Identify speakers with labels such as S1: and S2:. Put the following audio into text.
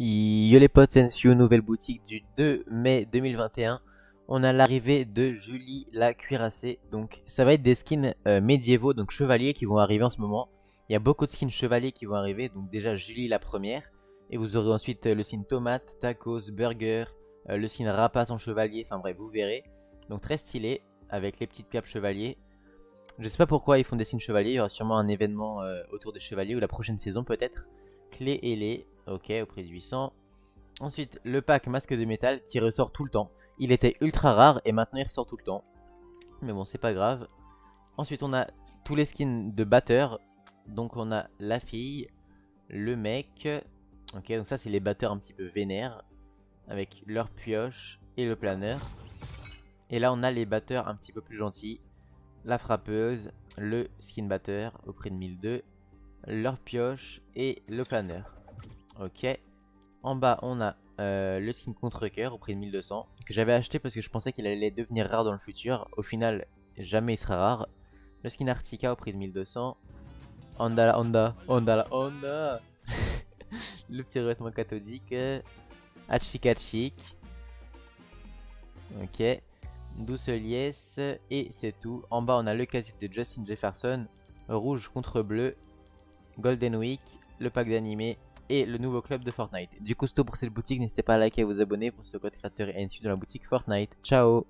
S1: Yo les potes, Sensio, nouvelle boutique du 2 mai 2021. On a l'arrivée de Julie la cuirassée. Donc ça va être des skins euh, médiévaux, donc chevaliers qui vont arriver en ce moment. Il y a beaucoup de skins chevaliers qui vont arriver. Donc déjà Julie la première. Et vous aurez ensuite euh, le skin tomate, tacos, burger, euh, le skin rapace en chevalier. Enfin bref, vous verrez. Donc très stylé avec les petites capes chevaliers. Je sais pas pourquoi ils font des skins chevaliers. Il y aura sûrement un événement autour des chevaliers ou la prochaine saison peut-être. Clé ailée. Ok, au prix de 800. Ensuite, le pack masque de métal qui ressort tout le temps. Il était ultra rare et maintenant il ressort tout le temps. Mais bon, c'est pas grave. Ensuite, on a tous les skins de batteurs. Donc on a la fille, le mec. Ok, donc ça c'est les batteurs un petit peu vénères. Avec leur pioche et le planeur. Et là on a les batteurs un petit peu plus gentils. La frappeuse, le skin batteur au prix de 1002. Leur pioche et le planeur. Ok. En bas, on a euh, le skin contre cœur au prix de 1200 que j'avais acheté parce que je pensais qu'il allait devenir rare dans le futur. Au final, jamais il sera rare. Le skin Artica au prix de 1200. Honda la Honda, Honda Honda. le petit revêtement cathodique. Achik Ok. Douce liesse. Et c'est tout. En bas, on a le casier de Justin Jefferson. Rouge contre bleu. Golden Week. Le pack d'animé et le nouveau club de Fortnite. Du coup, c'est tout pour cette boutique. N'hésitez pas à liker et vous abonner pour ce code créateur et ainsi dans la boutique Fortnite. Ciao